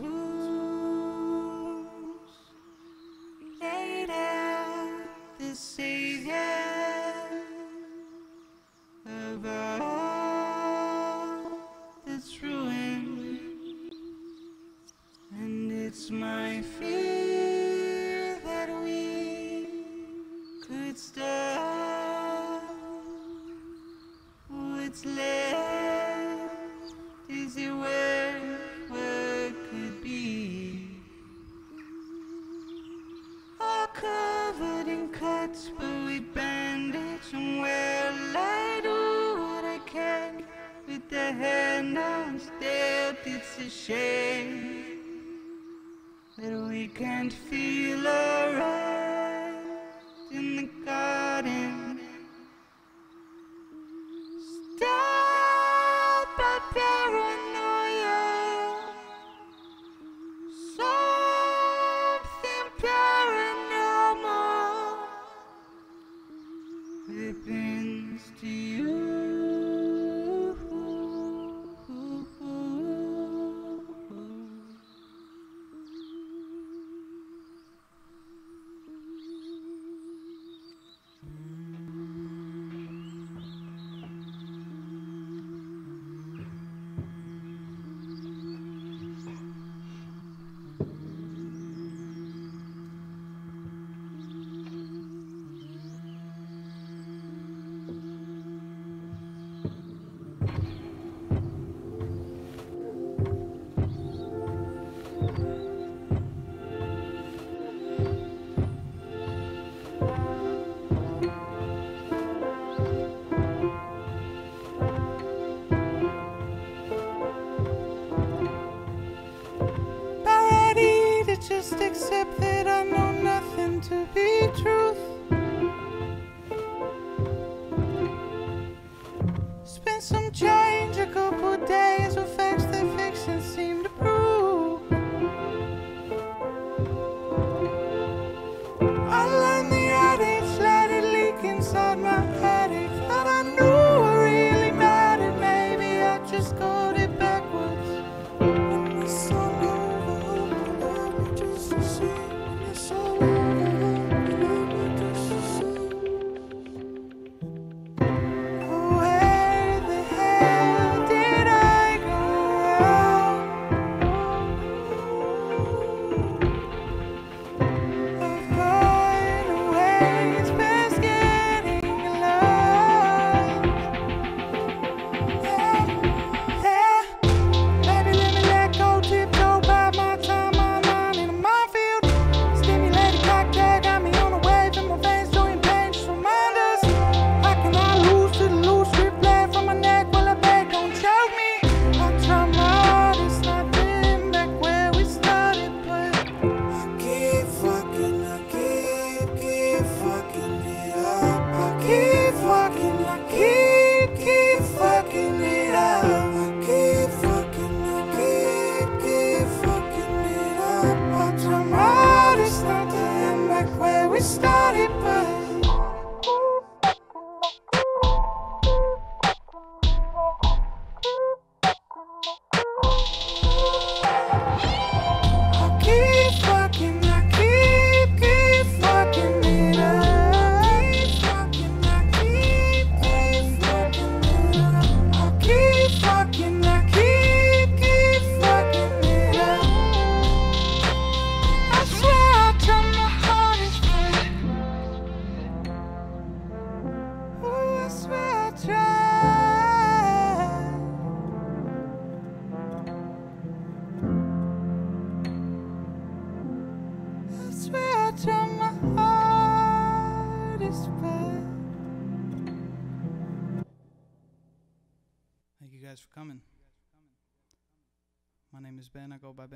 Ooh. we start.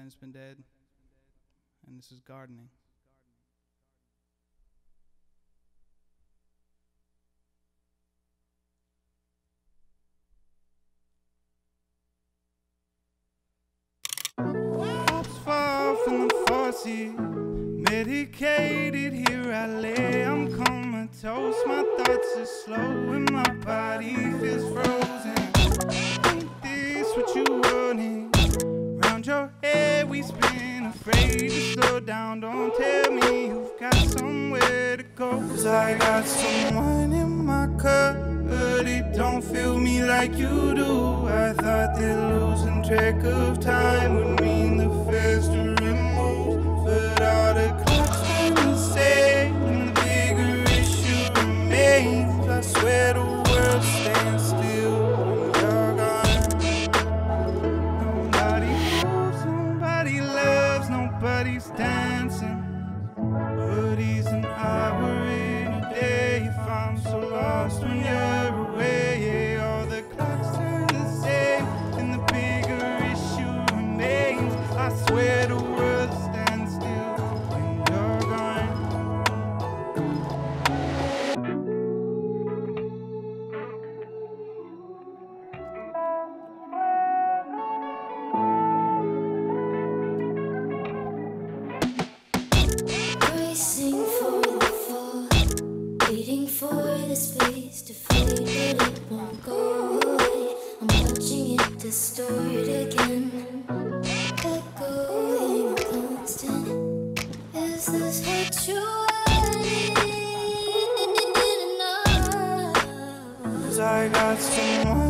Bensbeendead, and this is gardening. Far from the foresee, medicated here I lay. I'm comatose, my thoughts are slow, and my body feels frozen. Ain't this what you wanted? Round your head. Baby, slow down, don't tell me you've got somewhere to go. Cause I got someone in my cup, but it don't feel me like you do. I thought that losing track of time would mean the faster it moves, but all the clocks been the same, and the bigger issue remains. I swear To fade, but it won't go away. I'm watching it distort again. Echoing constant. Is this what you wanted? I got someone.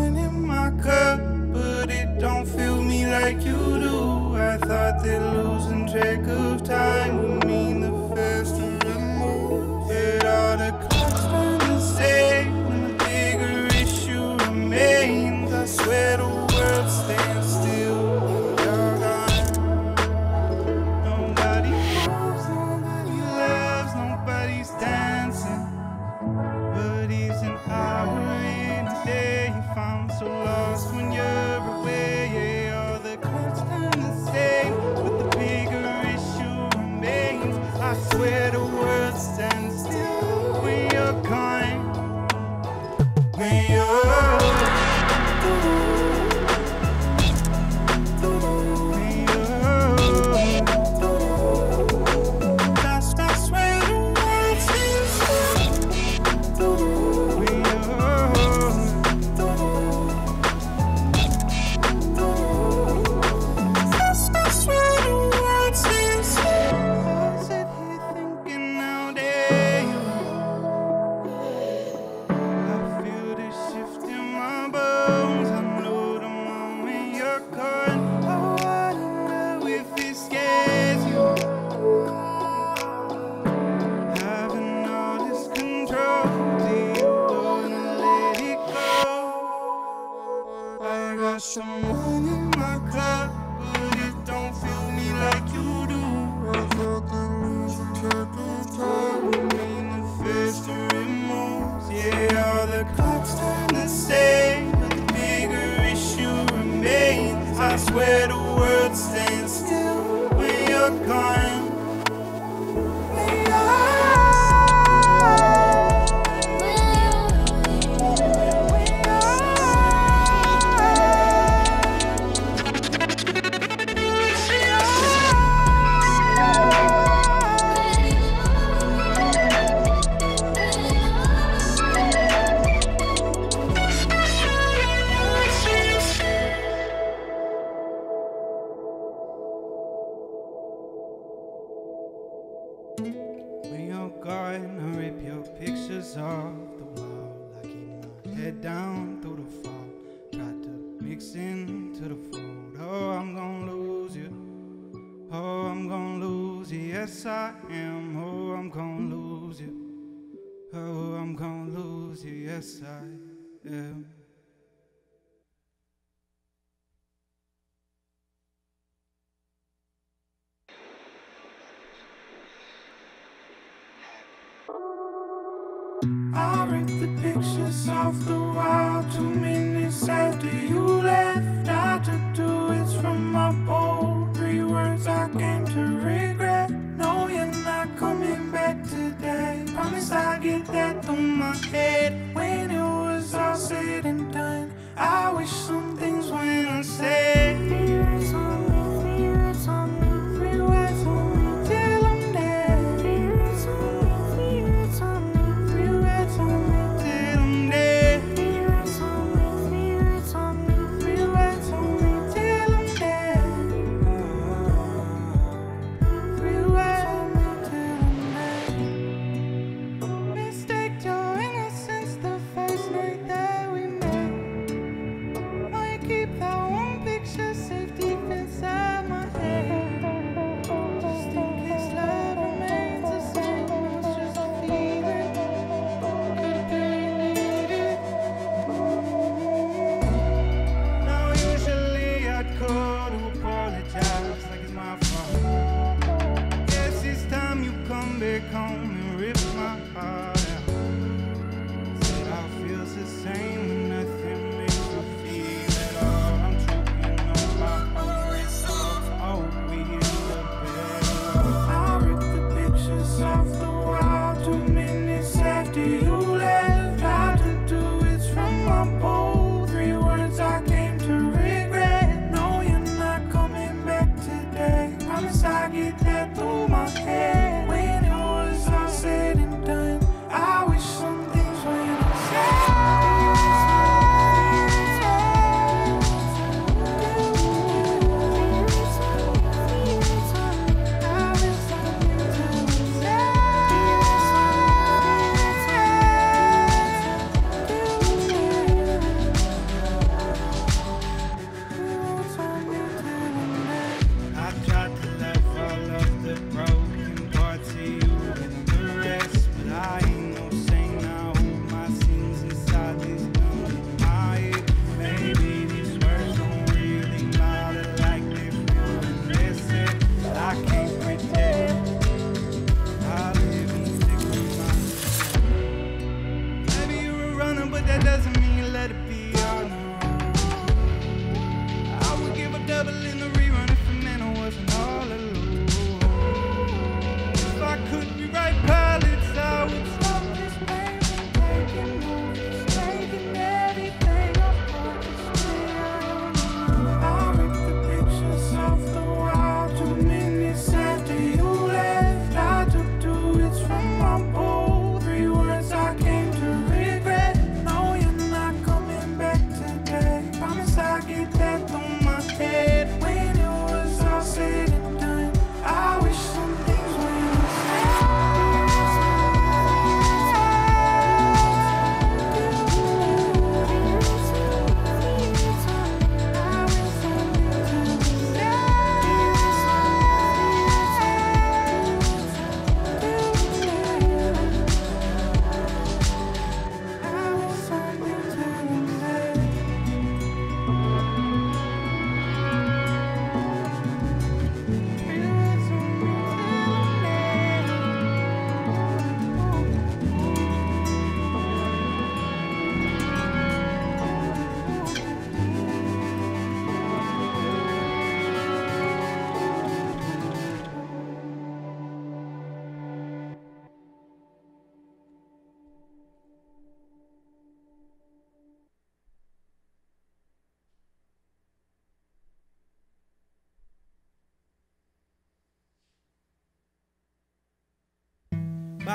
of the wild to me.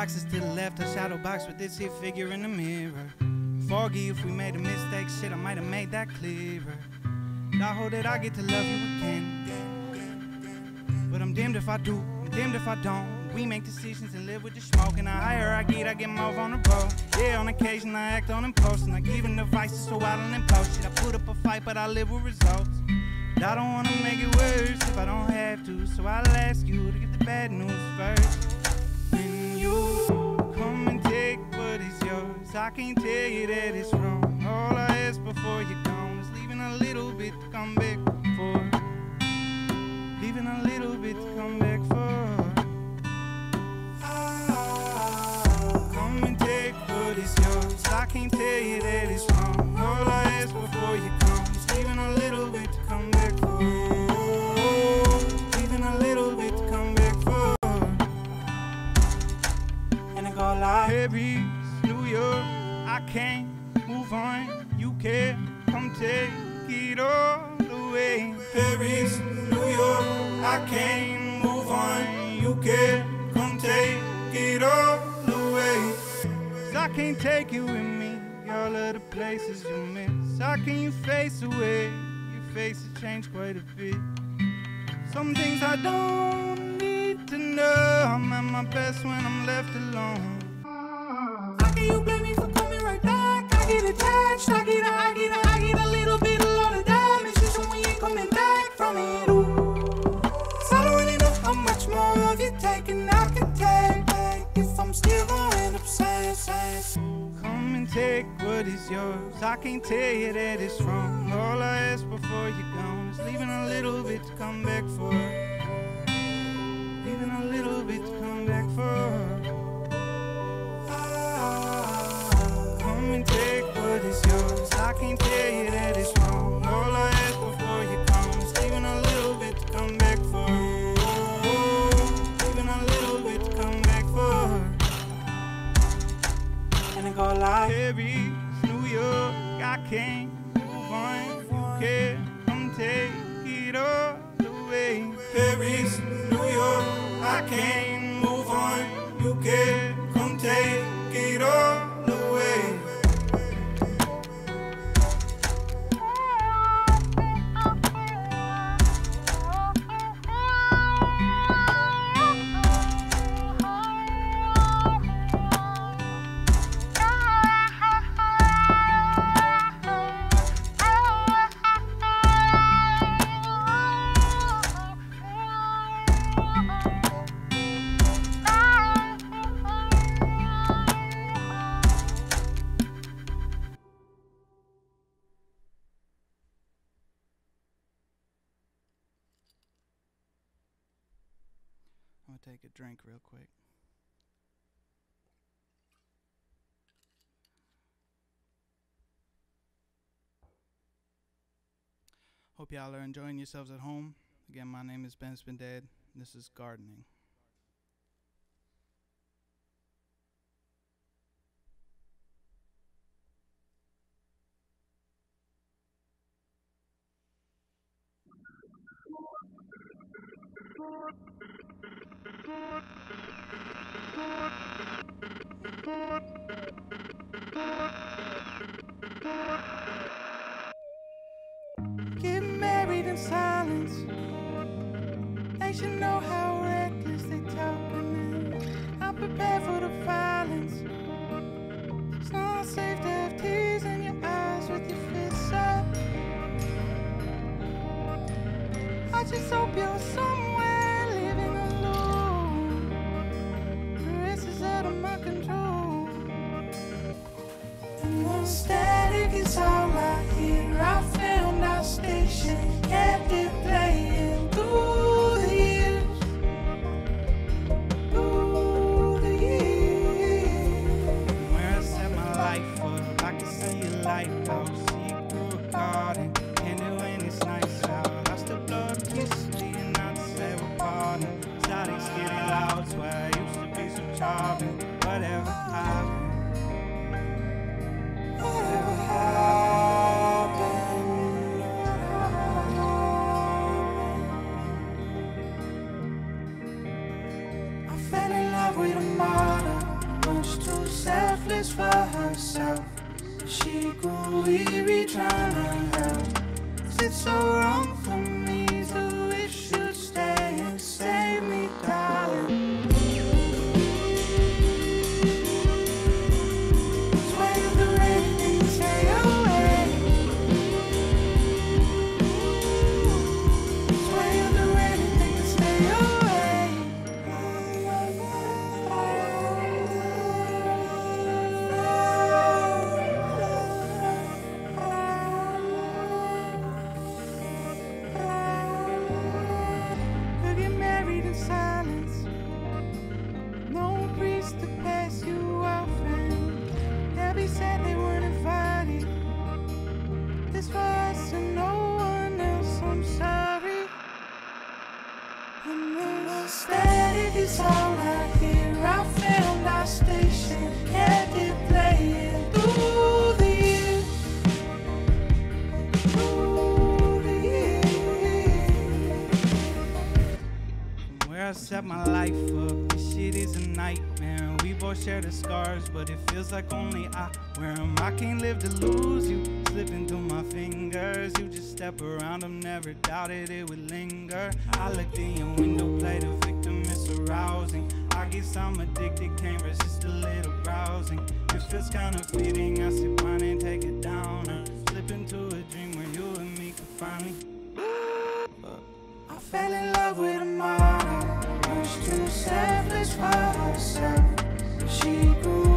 Boxes to the left, a shadow box with this here figure in the mirror. Foggy if we made a mistake, shit, I might have made that clearer. I hope that I get to love you again. But I'm damned if I do, I'm damned if I don't. We make decisions and live with the smoke. And the higher I get, I get more vulnerable. Yeah, on occasion I act on impulse. And I like even devices so I don't impose shit. I put up a fight, but I live with results. But I don't wanna make it worse if I don't have to. So I'll ask you to get the bad news first. I can't tell you that it's wrong. All I ask before you gone is leaving a little bit to come back for. Leaving a little bit to come back for. Come and take what is yours. I can't tell you that it's wrong. All I ask before you come is leaving a little bit to come back for. Leaving York. I can't move on. You can come take it all the way. Paris, New York. I can't move on. You can come take it all the way. 'Cause I can't take you with me. All of the places you miss. How can you face away? Your face has changed quite a bit. Some things I don't need to know. I'm at my best when I'm left alone. You blame me for coming right back? I get attached, I get a, I get a, I get a little bit of damage. You coming back from it. Ooh. I don't really know how much more of you taking I can take. If I'm still going upset, come and take what is yours. I can't tell you that it's wrong. All I ask before you're gone is leaving a little bit to come back for. Leaving a little bit to come back for. Come and take what is yours. I can't tell you that it's wrong. All I ask before you come is leaving a little bit to come back for. Leaving a little bit to come back for. And I go like Paris, New York. I can't move on. Can come take it all the way. Paris, New York. I can't y'all are enjoying yourselves at home. Again, my name is Bensbeendead. This is gardening. In silence. They should know how reckless they talking. I'm prepared for the violence. It's not safe to have tears in your eyes with your fists up. I just hope you're somewhere fell in love with a model, much too selfless for herself. She grew weary trying to help. Is it so wrong for me? Where I set my life up. This shit is a nightmare. We both share the scars, but it feels like only I wear them. I can't live to lose you. Slipping through my fingers, you just step around. I'm never doubted it would linger. I looked in your window, play the victim, it's arousing. I guess I'm addicted, can't resist a little browsing. It feels kinda fitting, I sip mine and take it down. Uh, slip into a dream where you and me could finally. I fell in love with a mom to selfless for herself. She grew.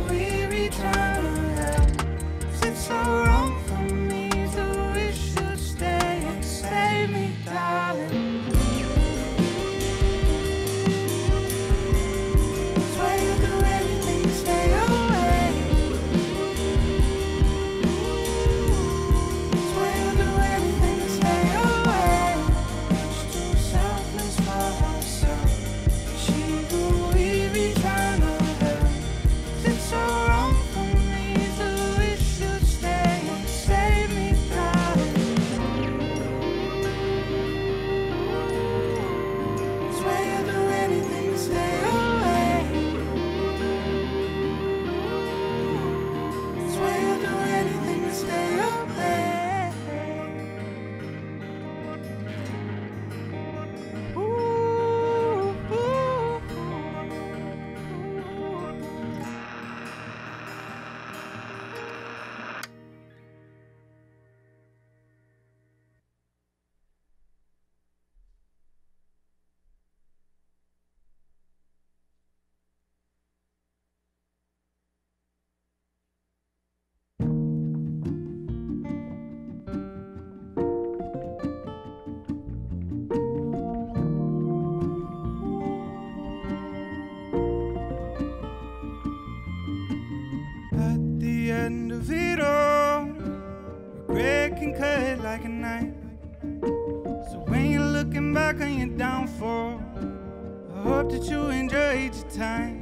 like a knife. So when you're looking back on your downfall, I hope that you enjoyed your time.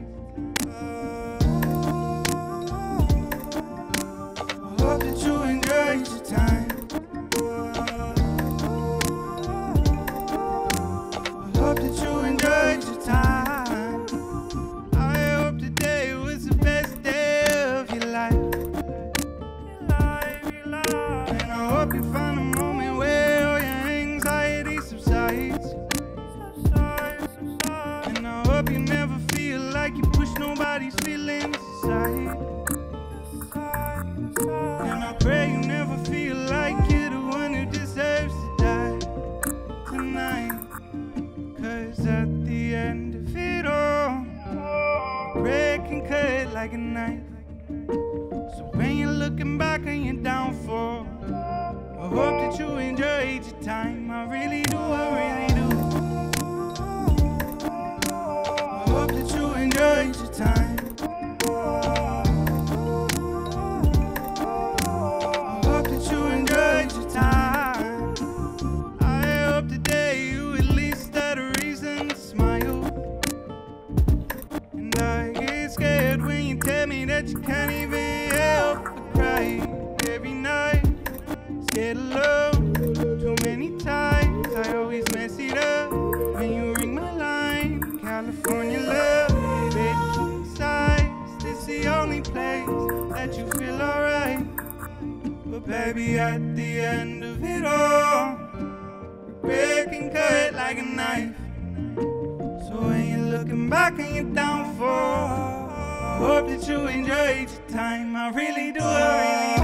baby, at the end of it all, regret can cut like a knife. So when you're looking back on your downfall, hope that you enjoyed your time. I really do. I really do.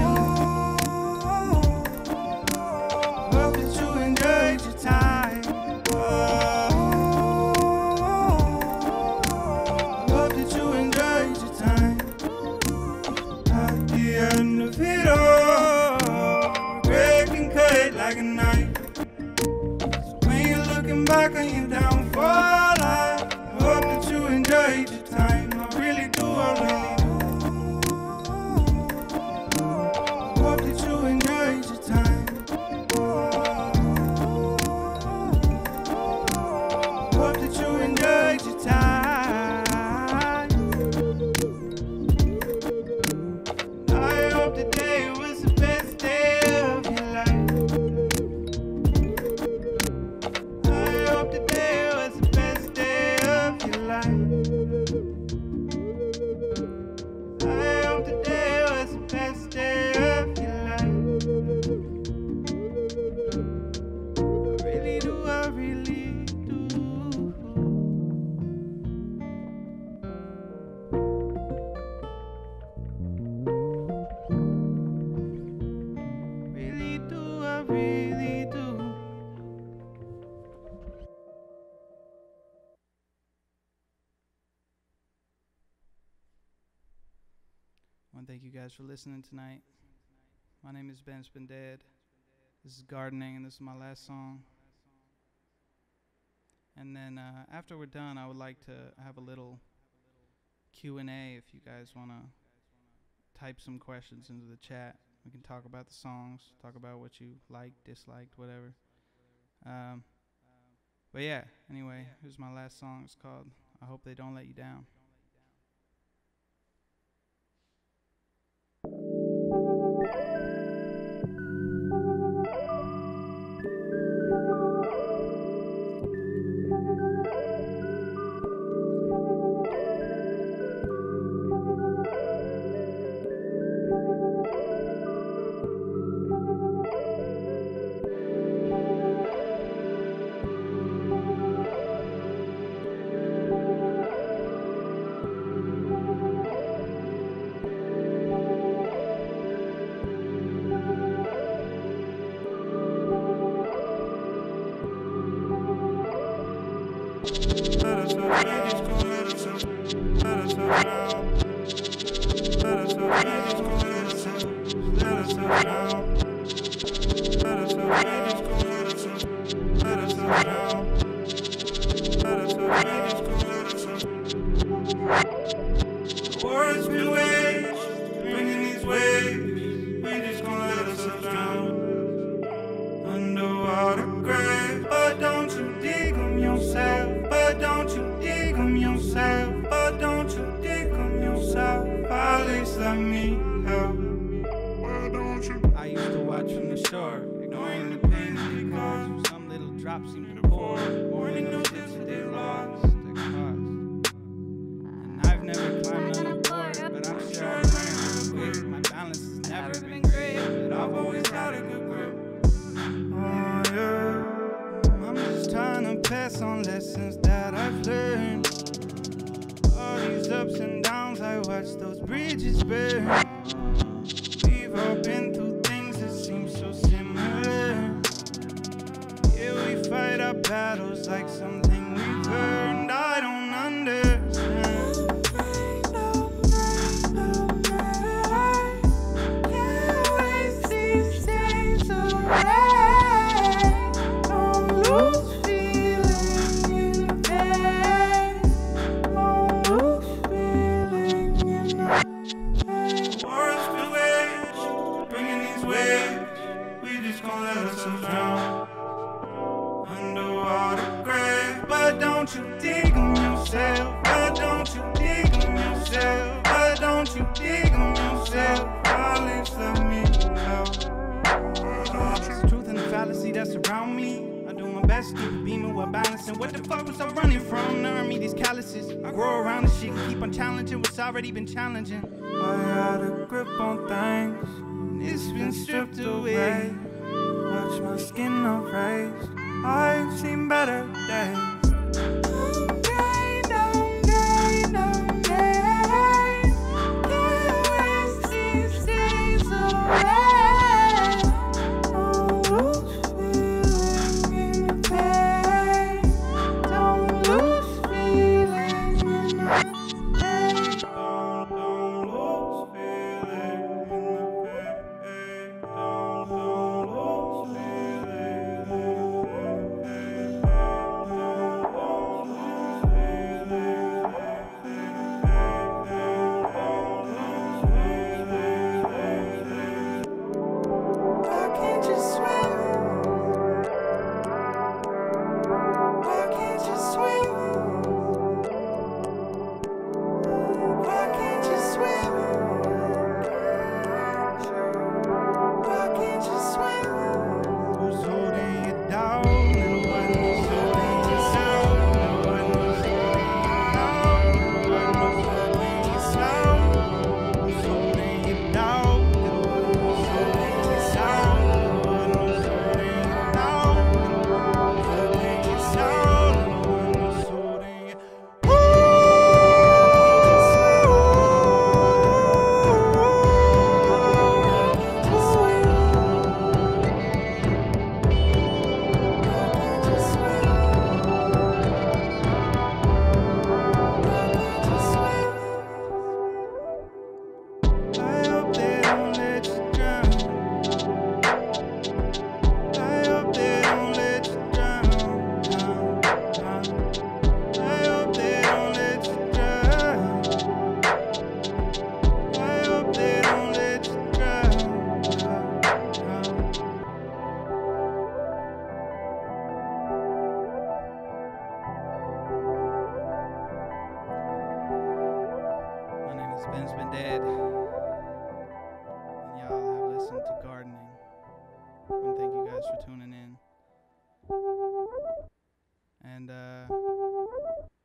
guys for listening tonight. My name is Bensbeendead. This is Gardening, and this is my last song. And then uh, after we're done, I would like to have a little Q&A if you guys want to type some questions into the chat. We can talk about the songs, talk about what you liked, disliked, whatever. Um, but yeah, anyway, here's my last song. It's called I Hope They Don't Let You Down. Balancing. What the fuck was I running from? Now meet these calluses. I grow around the shit, keep on challenging what's already been challenging. I had a grip on things, it's been stripped away. Watch my skin erased. I've seen better days.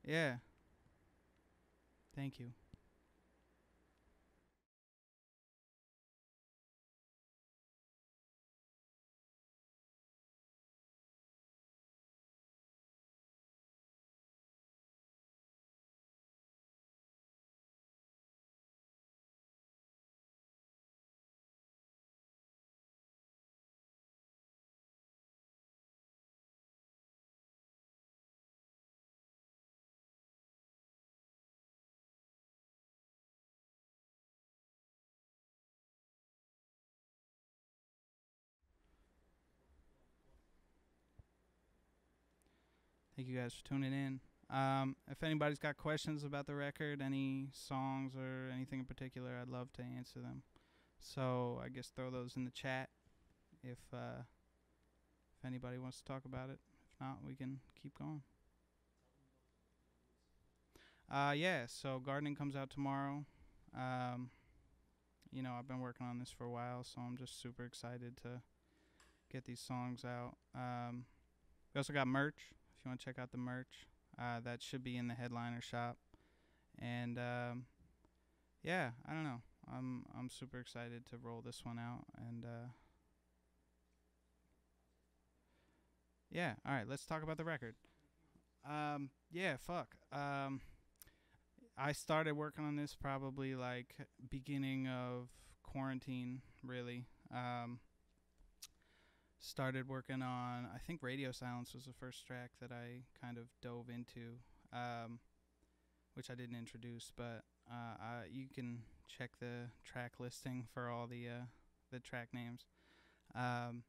Yeah. Thank you. Thank you guys for tuning in. Um, if anybody's got questions about the record, any songs or anything in particular, I'd love to answer them. So I guess throw those in the chat if uh, if anybody wants to talk about it. If not, we can keep going. Uh, yeah. So gardening comes out tomorrow. Um, you know, I've been working on this for a while, so I'm just super excited to get these songs out. Um, we also got merch. You want to check out the merch, uh, that should be in the headliner shop. And um, yeah, I don't know. I'm I'm super excited to roll this one out. And uh, yeah, all right. Let's talk about the record. Um, yeah, fuck. Um, I started working on this probably like beginning of quarantine, really. Um, started working on I think Radio Silence was the first track that I kind of dove into, um, which I didn't introduce, but uh, I, you can check the track listing for all the uh, the track names. Um,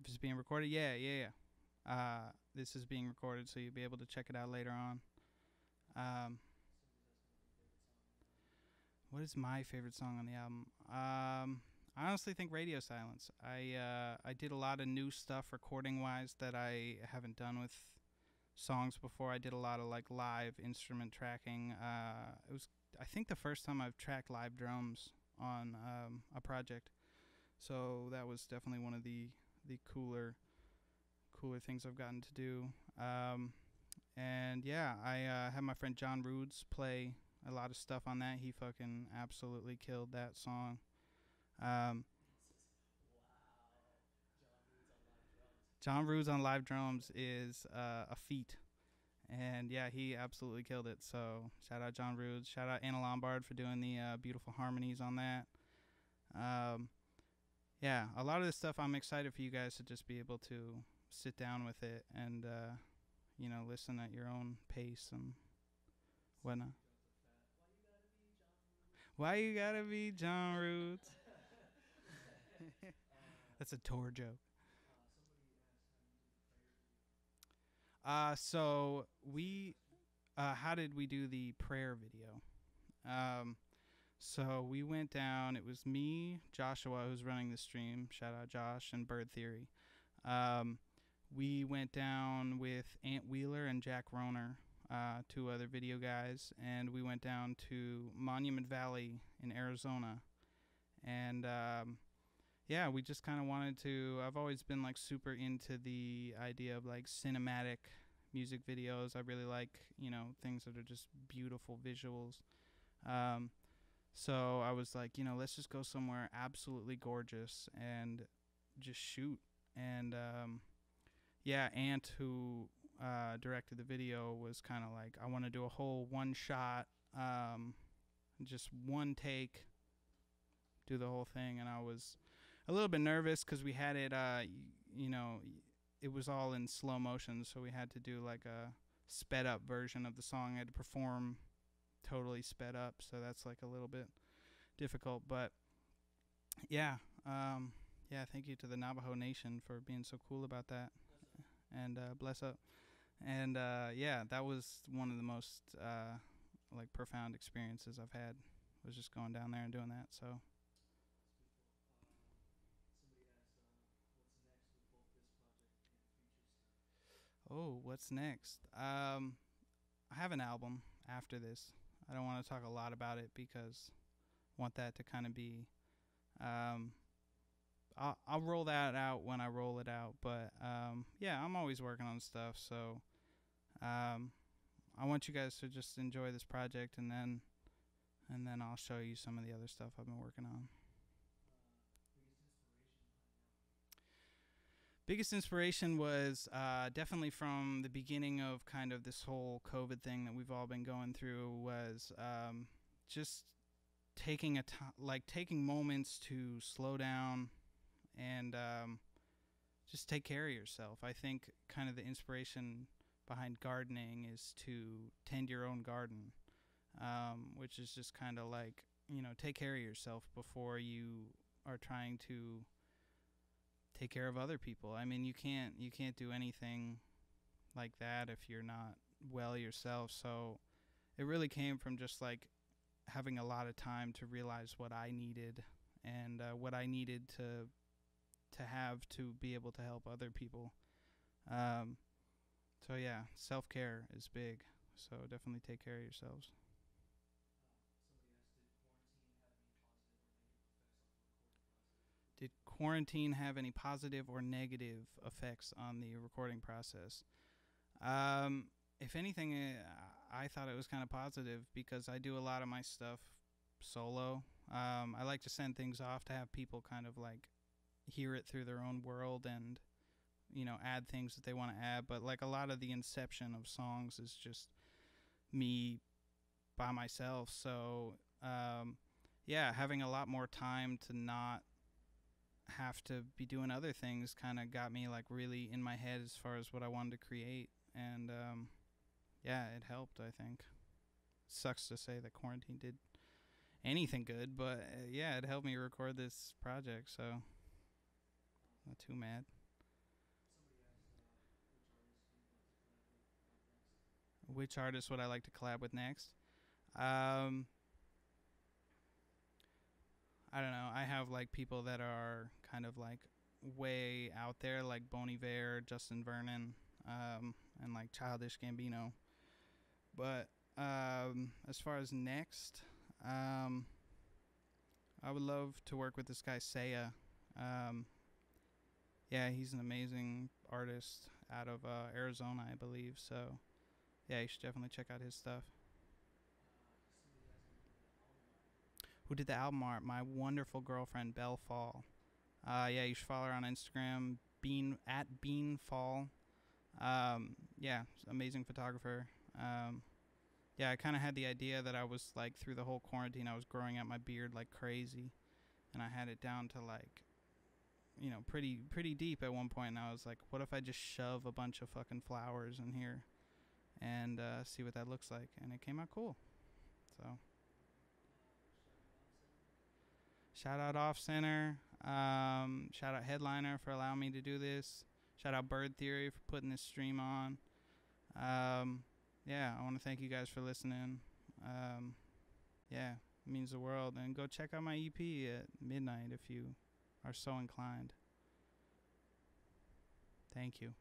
if it's being recorded, yeah, yeah, yeah. Uh, this is being recorded, so you'll be able to check it out later on. Um, what is my favorite song on the album? I honestly think Radio Silence. I uh, I did a lot of new stuff recording wise that I haven't done with songs before. I did a lot of like live instrument tracking. Uh, it was I think the first time I've tracked live drums on um, a project. So that was definitely one of the the cooler cooler things I've gotten to do. Um, and yeah, I uh, had my friend John Roods play a lot of stuff on that. He fucking absolutely killed that song. Um, John Roods on live drums is uh, a feat. And yeah, he absolutely killed it. So shout out John Roods. Shout out Anna Lombard for doing the uh, beautiful harmonies on that. Um, yeah, a lot of this stuff I'm excited for you guys to just be able to sit down with it and uh, you know listen at your own pace and whatnot. Why you gotta be John Roots? That's a tour joke. Uh, so we, uh, how did we do the prayer video? Um, so we went down. It was me, Joshua, who's running the stream. Shout out Josh and Bird Theory. Um, we went down with Ant Wheeler and Jack Roner, uh, two other video guys, and we went down to Monument Valley in Arizona, and um, yeah, we just kind of wanted to. I've always been like super into the idea of like cinematic music videos. I really like you know things that are just beautiful visuals. Um, so I was like, you know, let's just go somewhere absolutely gorgeous and just shoot. And um, yeah, Ant, who uh, directed the video, was kind of like, I want to do a whole one shot, um, just one take, do the whole thing. And I was a little bit nervous because we had it, uh, you know, it was all in slow motion, so we had to do like a sped up version of the song. I had to perform totally sped up, so that's like a little bit difficult. But yeah, um, yeah, thank you to the Navajo Nation for being so cool about that, and uh, bless up. And uh, yeah, that was one of the most uh, like profound experiences I've had. Was just going down there and doing that. So Oh, what's next? Um, I have an album after this. I don't want to talk a lot about it because I want that to kind of be. Um, I'll, I'll roll that out when I roll it out. But um, yeah, I'm always working on stuff. So um, I want you guys to just enjoy this project, and then and then I'll show you some of the other stuff I've been working on. Biggest inspiration was uh, definitely from the beginning of kind of this whole COVID thing that we've all been going through was um, just taking a t- like taking moments to slow down and um, just take care of yourself. I think kind of the inspiration behind gardening is to tend your own garden, um, which is just kind of like you know take care of yourself before you are trying to take care of other people. I mean, you can't you can't do anything like that if you're not well yourself. So it really came from just like having a lot of time to realize what I needed and uh, what I needed to to have to be able to help other people. Um, so yeah, self care is big. So definitely take care of yourselves. Did quarantine have any positive or negative effects on the recording process? Um, if anything, uh, I thought it was kind of positive because I do a lot of my stuff solo. Um, I like to send things off to have people kind of like hear it through their own world and you know add things that they want to add. But like a lot of the inception of songs is just me by myself. So um, yeah, having a lot more time to not have to be doing other things kind of got me like really in my head as far as what I wanted to create and um, yeah it helped I think. Sucks to say that quarantine did anything good but uh, yeah it helped me record this project so not too mad. Which artist would I like to collab with next? Um I don't know. I have like people that are kind of like way out there, like Bon Iver, Justin Vernon, um, and like Childish Gambino. But um, as far as next, um, I would love to work with this guy Saya. Um, yeah, he's an amazing artist, out of uh, Arizona, I believe. So, yeah, you should definitely check out his stuff. Who did the album art? My wonderful girlfriend, Belle Fall. Uh, yeah, you should follow her on Instagram, Bean at Bean Fall. Um, yeah, amazing photographer. Um, yeah, I kind of had the idea that I was like through the whole quarantine, I was growing out my beard like crazy, and I had it down to like, you know, pretty pretty deep at one point. And I was like, what if I just shove a bunch of fucking flowers in here, and uh, see what that looks like? And it came out cool. So. Shout out Off Center. Um, shout out Headliner for allowing me to do this. Shout out Bird Theory for putting this stream on. Um, yeah, I want to thank you guys for listening. Um, yeah, it means the world. And go check out my EP at midnight if you are so inclined. Thank you.